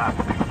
lap